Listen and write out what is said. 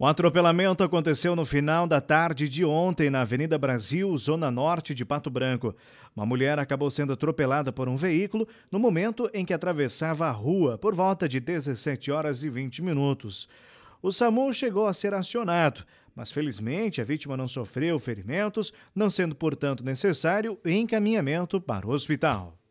O atropelamento aconteceu no final da tarde de ontem na Avenida Brasil, zona norte de Pato Branco. Uma mulher acabou sendo atropelada por um veículo no momento em que atravessava a rua, por volta de 17 horas e 20 minutos. O SAMU chegou a ser acionado, mas felizmente a vítima não sofreu ferimentos, não sendo, portanto, necessário encaminhamento para o hospital.